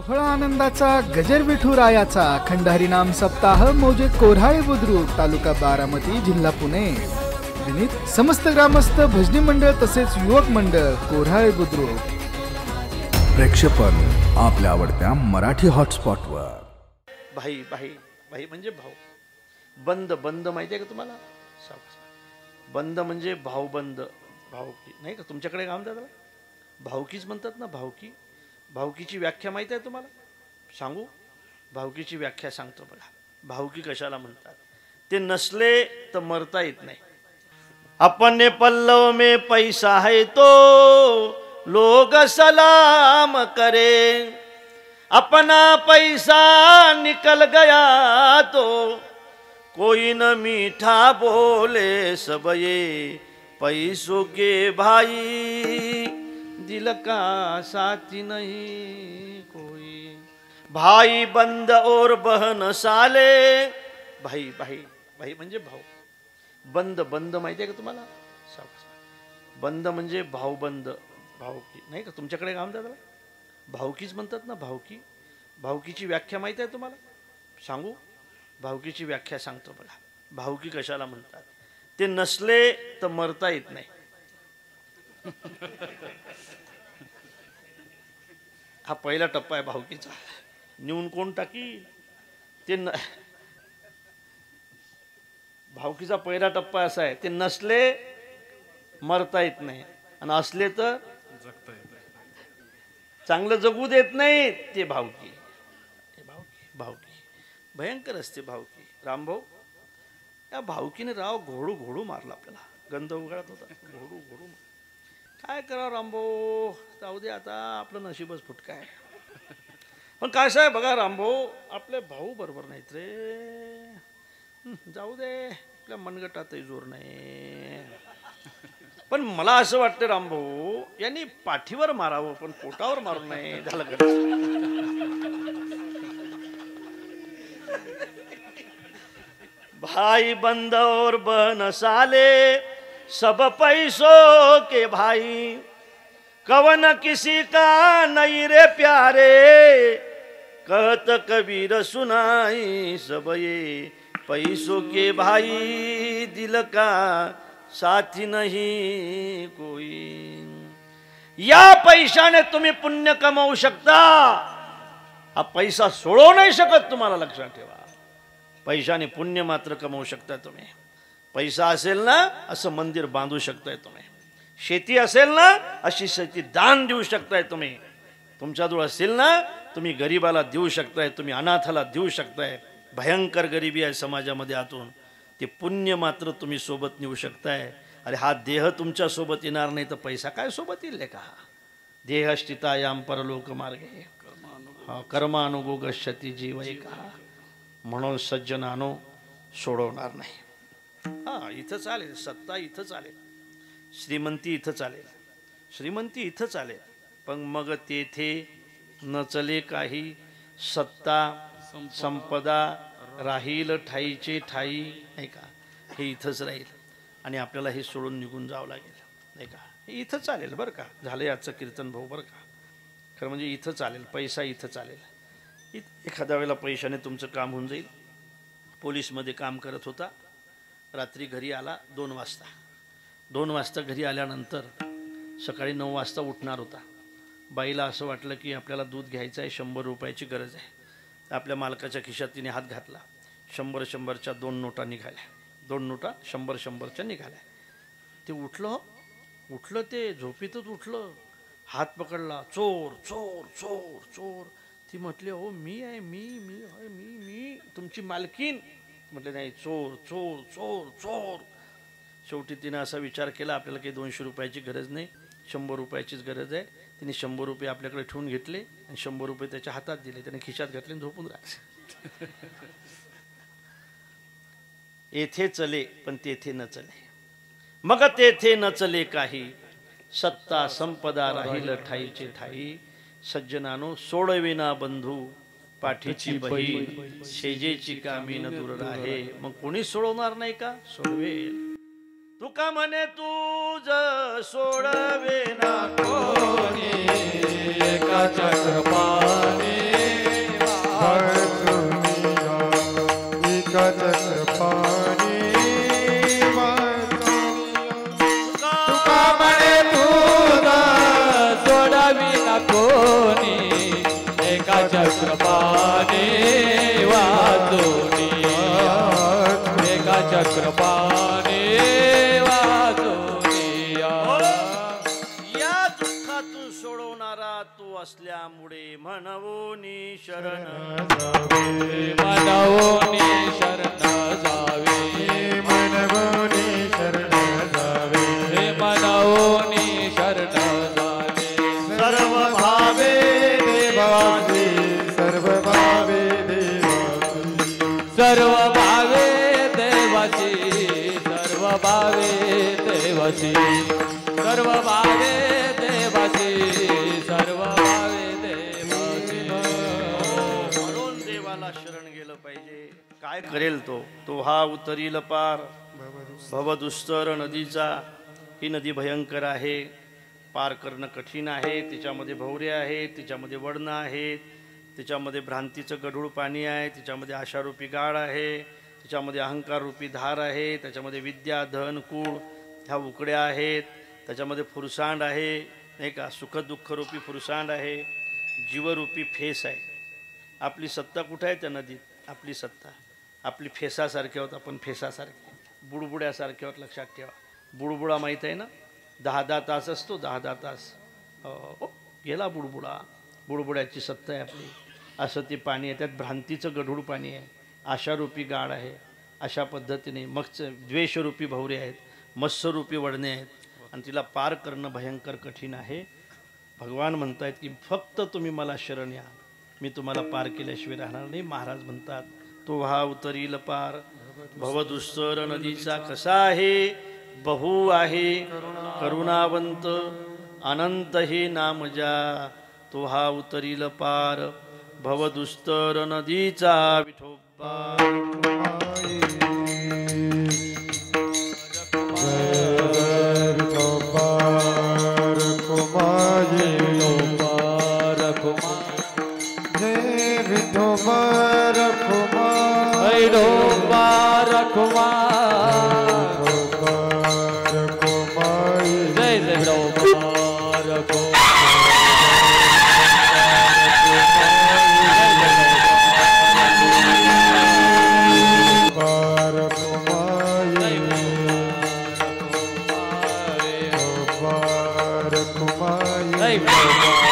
सोहळा आनंदाचा गजर विठुरायाचा खंडारी नाम सप्ताह मौजे कोऱ्हाळे बुद्रुक तालुका बारामती जिल्हा पुणे. विनीत समस्त ग्रामस्थ भजनी मंडळ तसेच युवक मंडळ कोऱ्हाळे बुद्रुक. प्रेक्षेपण आपल्या आवडत्या मराठी हॉटस्पॉटवर. भाई भाई भाई म्हणजे भाऊ. बंद बंद माहिती आहे का तुम्हाला. बंद म्हणजे भाऊबंद. भाऊकी. नाही का? तुमच्याकडे म्हणतात त्याला भाऊकीच म्हणतात ना भाऊकी. भाऊकीची व्याख्या माहीत आहे तुम्हाला? सांगू? भाऊकीची व्याख्या सांगतो बघा. भाऊकी कशाला म्हणतात? ते नसले तर मरता येत नाही. अपने पल्लव में पैसा है तो लोग सलाम करे. अपना पैसा निकल गया तो कोई न मीठा बोले सब ये पैसों के भाई. दिल का साथी नहीं कोई। भाई बंद और बहन साले। भाई भाई भाई म्हणजे भाऊ। बंद बंद माहिती आहे का तुम्हाला? बंद म्हणजे भाऊबंद भाऊकी. नाही का? तुमच्याकडे काम दादा भाऊकीच म्हणतात ना भाऊकी. भाऊकीची व्याख्या माहिती आहे तुम्हाला? सांगू? भाऊकीची व्याख्या सांगतो बघा. भाऊकी कशाला म्हणतात? ते नसले तर मरता येत नाही. हा पहिला टप्पा आहे भाऊकीचा. नेऊन कोण टाकी? ते न भाऊकीचा पहिला टप्पा असा आहे ते नसले मरता येत नाही. आणि असले तर चांगलं जगू देत नाही ते भावकी भावकी भावकी भयंकर असते भावकी रामभाऊ या भावकीने राव घोडू घोडू मारला आपल्याला. गंध उघडत होता. घोडू घोडू काय करावं रामभाऊ? जाऊ दे आता आपलं नशीबच फुटका आहे पण काय साहेब बघा रामभाऊ आपले भाऊ बरोबर नाहीत रे. जाऊ दे आपल्या मनगटातही जोर नाही. पण मला असं वाटतं रामभाऊ यांनी पाठीवर मारावं पण पोटावर मारू नये झालं भाई बंद बन साले सब पैसों के भाई। कवन किसी का नहीं रे प्यारे। कहत कबीर सुनाई सब ये पैसों के भाई दिल का साथी नहीं कोई। या पैशाने तुम्ही पुण्य कमावू शकता हा पैसा सोडवू नाही शकत तुम्हाला लक्षात ठेवा। पैशाने पुण्य मात्र कमवू शकता तुम्ही। पैसा असेल ना असं मंदिर बांधू शकताय तुम्ही. शेती असेल ना अशी शेती दान देऊ शकताय तुम्ही. तुमच्याजवळ असेल ना तुम्ही गरिबाला देऊ शकताय तुम्ही अनाथाला देऊ शकताय. भयंकर गरिबी आहे समाजामध्ये आतून. ते पुण्य मात्र तुम्ही सोबत नेऊ शकताय. अरे हा देह तुमच्यासोबत येणार नाही तर पैसा काय सोबत येईल का देह स्थितायाम परलोक मार्गे. हा कर्मानुगो गच्छती जीव का म्हणून सज्जनानो सोडवणार नाही. हां इथं चालेल सत्ता इथं चालेल. श्रीमंती इथं चालेल. श्रीमंती इथं चालेल. पण मग तेथे न चले काही सत्ता संपदा राहील ठाईचे ठाई नाही का? हे इथंच राहील. आणि आपल्याला हे सोडून निघून जावं लागेल नाही का? हे इथं चालेल बरं का? झालं याचं कीर्तन भाऊ बरं का? खरं म्हणजे इथं चालेल पैसा इथं चालेल. इत एखाद्या वेळेला पैशाने तुमचं काम होऊन जाईल. पोलीसमध्ये काम करत होता. रात्री घरी आला दोन वाजता. दोन वाजता घरी आल्यानंतर सकाळी नऊ वाजता उठणार होता. बाईला असं वाटलं की आपल्याला दूध घ्यायचं आहे शंभर रुपयाची गरज आहे. आपल्या मालकाच्या खिशात तिने हात घातला. शंभर शंभरच्या दोन नोटा निघाल्या. दोन नोटा शंभर शंभरच्या निघाल्या. ते उठलं उठलं ते झोपेतच उठलं. हात पकडला चोर चोर चोर चोर. ती म्हटली हो मी आहे मी मी आहे मी मी तुमची मालकीन म्हटले नाही चोर चोर चोर चोर. शेवटी तिने असा विचार केला आपल्याला काही दोनशे रुपयाची गरज नाही शंभर रुपयाचीच गरज आहे. तिने शंभर रुपये आपल्याकडे ठेवून घेतले आणि शंभर रुपये त्याच्या हातात दिले. त्याने खिशात घातले आणि झोपून राहिले. येथे चले पण तेथे न चले. मग तेथे न चले काही. सत्ता संपदा राहील ठाईचे ठाई. सज्जनानो सोडविना बंधू. पाठीची बही शेजेची कामी न दूर राहे. मग कोणी सोडवणार नाही का? सोडवेल. तुका म्हणे ज सोडवे ना कोणी. सोडवणारा तू असल्यामुळे म्हणवोनी शरण मनवोनी शरण जावे. मनवोनी काय करेल तो? तो हा उतरील पार. भवदुस्तर नदीचा. ही नदी भयंकर आहे. पार करणं कठीण आहे. तिच्यामध्ये भवरे आहेत. तिच्यामध्ये वडणं आहेत. तिच्यामध्ये भ्रांतीचं गढूळ पाणी आहे. तिच्यामध्ये आशारूपी गाळ आहे. तिच्यामध्ये अहंकाररूपी धार आहे. त्याच्यामध्ये विद्या धन कूळ ह्या उकड्या आहेत. त्याच्यामध्ये फुरसांड आहे. नाही का? सुखदुःखरूपी फुरसांड आहे. जीवरूपी फेस आहे. आपली सत्ता कुठं आहे त्या नदीत? आपली सत्ता. आपली फेसासारखे आहोत आपण फेसासारखे. बुडबुड्यासारखे आहोत लक्षात ठेवा. बुडबुडा माहीत आहे ना? दहा दहा तास असतो दहा दहा तास. ओ गेला बुडबुडा. बुडबुड्याची सत्ता आहे आपली. असं ते पाणी आहे त्यात भ्रांतीचं गढूळ पाणी आहे. आशारूपी गाड आहे. अशा पद्धतीने मगच द्वेषरूपी भवरे आहेत मत्स्यरूपी वडणे आहेत. आणि तिला पार करणं भयंकर कठीण आहे. भगवान म्हणतायत की फक्त तुम्ही मला शरण या. मी तुम्हाला पार केल्याशिवाय राहणार नाही महाराज म्हणतात. तो हा उतरील पार. भवदुस्तर नदीचा कसा आहे? बहु आहे. करुणावंत अनंत हे नामजा तो हा उतरील पार. भवदुस्तर नदीचा विठोबा. Yeah. પૈડો પારખવા જય જયડો પારખો Hey,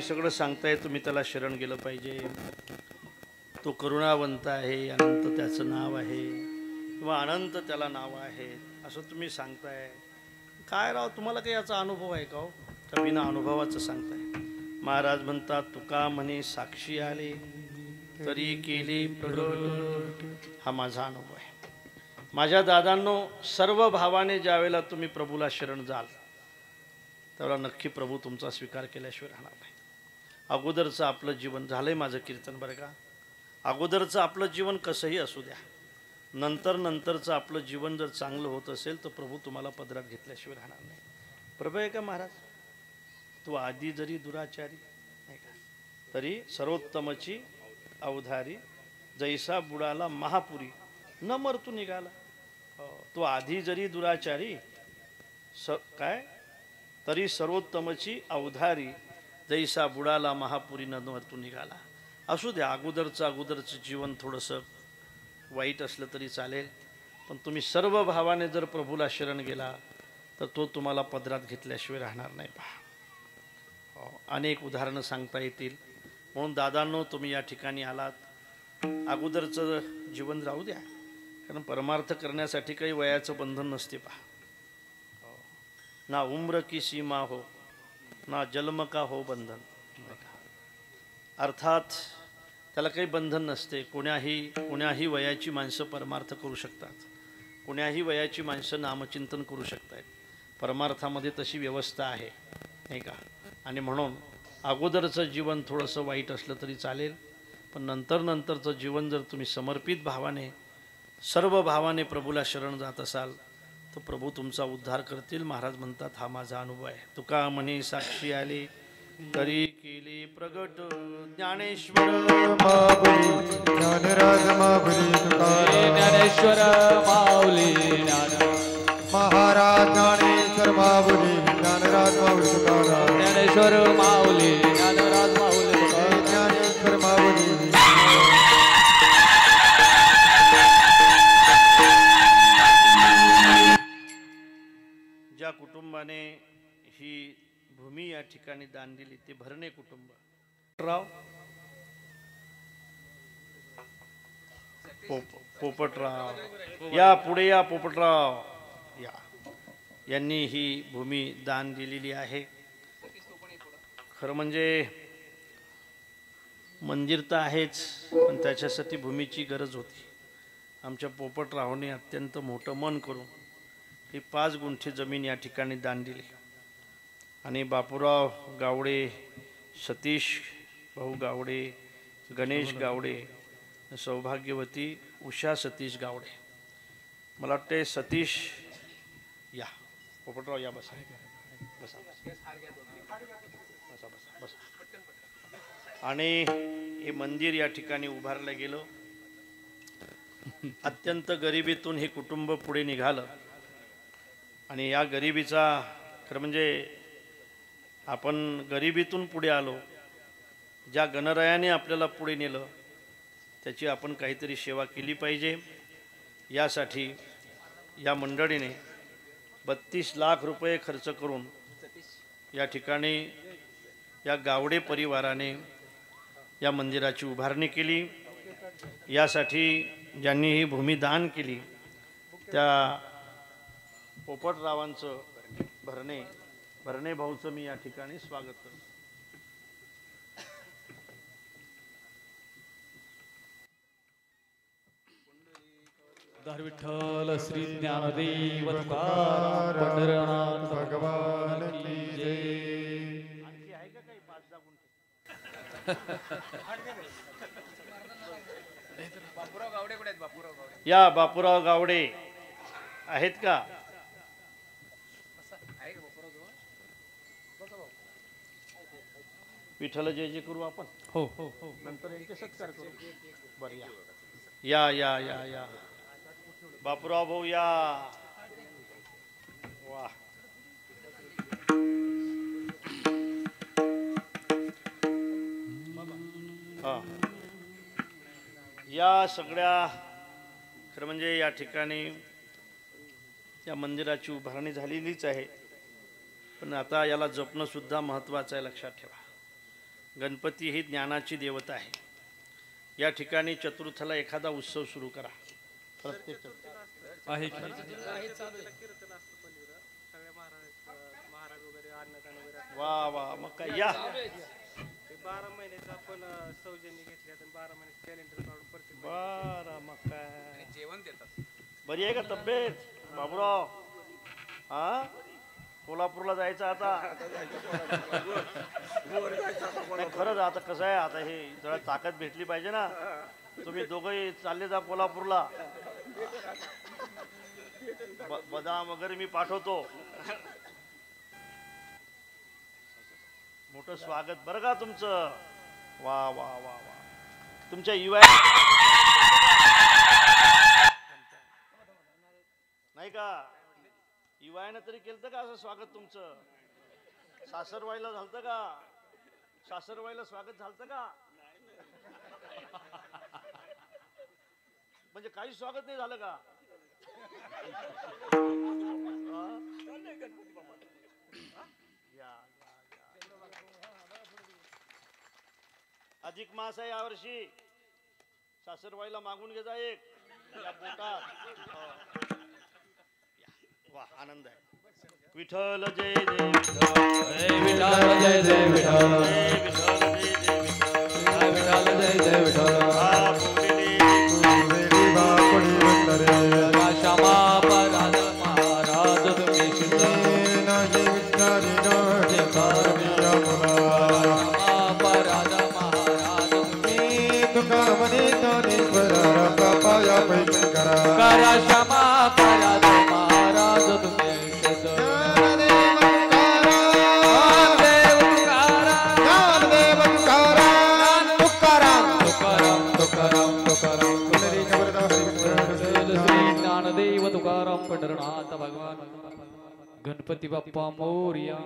बाकी सगळं सांगताय तुम्ही त्याला शरण गेलं पाहिजे. तो करुणावंत आहे अनंत त्याचं नाव आहे किंवा अनंत त्याला नाव आहे असं तुम्ही सांगताय. काय राव तुम्हाला काही याचा अनुभव आहे का हो? का बिना अनुभवाचं सांगताय. महाराज म्हणतात तुका म्हणे साक्षी आले तरी केली प्रगट. हा माझा अनुभव आहे. माझ्या दादांनो सर्व भावाने ज्यावेळेला तुम्ही प्रभूला शरण जाल त्यावेळेला नक्की प्रभू तुमचा स्वीकार केल्याशिवाय राहणार नाही. अगोदरचं आपलं जीवन झालं आहे माझं कीर्तन बरं का? अगोदरचं आपलं जीवन कसंही असू द्या. नंतर नंतरचं आपलं जीवन जर चांगलं होत असेल तर प्रभू तुम्हाला पदरात घेतल्याशिवाय राहणार नाही. प्रभू आहे का महाराज? तू आधी जरी दुराचारी नाही का? तरी सर्वोत्तमची अवधारी जैसा बुडाला महापुरी न मरतू निघाला. हो, तो आधी जरी दुराचारी स काय? तरी सर्वोत्तमची अवधारी जैसा बुडाला महापुरी नदवरतून निघाला. असू द्या अगोदरचं अगोदरचं जीवन थोडंसं वाईट असलं तरी चालेल पण तुम्ही सर्व भावाने जर प्रभूला शरण गेला तर तो तुम्हाला पदरात घेतल्याशिवाय राहणार नाही पहा. हो, अनेक उदाहरणं सांगता येतील. म्हणून दादांनो तुम्ही या ठिकाणी आलात. अगोदरचं जीवन राहू द्या. कारण परमार्थ करण्यासाठी काही वयाचं बंधन नसते पहा. हो. ना उम्र की सीमा हो. ना जन्म का हो बंधन? अर्थात त्याला काही बंधन नसते. कोण्याही कोण्याही वयाची माणसं परमार्थ करू शकतात. कोण्याही वयाची माणसं नामचिंतन करू शकतात परमार्थामध्ये तशी व्यवस्था आहे नाही का? आणि म्हणून अगोदरचं जीवन थोडंसं वाईट असलं तरी चालेल पण नंतर नंतरचं जीवन जर तुम्ही समर्पित भावाने सर्व भावाने प्रभूला शरण जात असाल तर प्रभू तुमचा उद्धार करतील. महाराज म्हणतात हा माझा अनुभव आहे. तुका म्हणे साक्षी आले. तरी केली प्रगट. ज्ञानेश्वर माऊली. ज्ञानराज माऊली ज्ञानेश्वर माऊली महाराज ज्ञानेश्वर माऊली. ज्ञानराज माऊली ज्ञानेश्वर माऊली कुटुंबाने ही भूमी या ठिकाणी दान दिली ते भरणे कुटुंब. राव? पोप- पोपटराव. या पुढे या पोपटराव. या. यांनी ही भूमी दान दिलेली आहे. खरं म्हणजे मंदिर तर आहेच पण त्याच्यासाठी भूमीची गरज होती. आमच्या पोपटरावने अत्यंत मोठं मन करून ही पाच गुंठे जमीन या ठिकाणी दान दिली. आणि बापूराव गावडे सतीश भाऊ गावडे गणेश गावडे सौभाग्यवती उषा सतीश गावडे. मला वाटते सतीश या. पोपटराव या बसा बसा. बसा बसा बसा. आणि हे मंदिर या ठिकाणी उभारलं गेलं. अत्यंत गरिबीतून हे कुटुंब पुढे निघालं. आणि या गरिबीचा खरं म्हणजे आपण गरिबीतून पुढे आलो ज्या गणरायाने आपल्याला पुढे नेलं त्याची आपण काहीतरी सेवा केली पाहिजे. यासाठी या मंडळीने बत्तीस लाख रुपये खर्च करून या ठिकाणी या गावडे परिवाराने या मंदिराची उभारणी केली. यासाठी ज्यांनी ही भूमी दान केली त्या पोपटरावांचं भरणे भरणे भाऊचं मी या ठिकाणी स्वागत करतो. विठ्ठल श्री ज्ञानदेव पंढरनाथ भगवान की जय. आणखी आहे का काही पाच दहा गुंठे? या बापूराव गावडे आहेत का? विठ्ठल जय जय करू आपण? हो हो हो. नंतर यांचे सत्कार करू. बरं या. या या या या. बापूराव भाऊ या. वा. हा. या सगळ्या खरं म्हणजे या ठिकाणी या मंदिराची उभारणी झालेलीच आहे. पण आता याला जपणं सुद्धा महत्त्वाचं आहे लक्षात ठेवा. गणपती ही ज्ञानाची देवता आहे. या ठिकाणी चतुर्थला एखादा उत्सव सुरू करा. प्रत्येक आहे की वा वा मग काय या. बारा महिन्याचं आपण सौजन्य घेतल्यात आणि बारा महिन्याचं कॅलेंडर काढून प्रत्येक बर मग काय. जेवण देतात. बरी आहे का तब्येत? बाबूराव? हा? कोल्हापूरला जायचं आता. खरंच आता कसं आहे आता हे जरा ताकद भेटली पाहिजे ना. तुम्ही दोघंही चालले जा कोल्हापूरला. बदाम वगैरे मी पाठवतो. मोठं स्वागत बरं का तुमचं? वा वा वा वा. तुमच्या युवा नाही का? इवायनं तरी केलं का असं स्वागत तुमचं? सासरवाईला झालतं का? सासरवाईला स्वागत झालतं का? म्हणजे काही स्वागत नाही झालं का? अधिक मास आहे यावर्षी. सासरवाईला मागून घेजा एक. या बोटात. हो. वा आनंद आहे. विठ्ठल जय जय विठ्ठल. जय जय विठ्ठल. विठ्ठल जय जय विठ्ठल. श्यामा गणपती बाप्पा मोर्या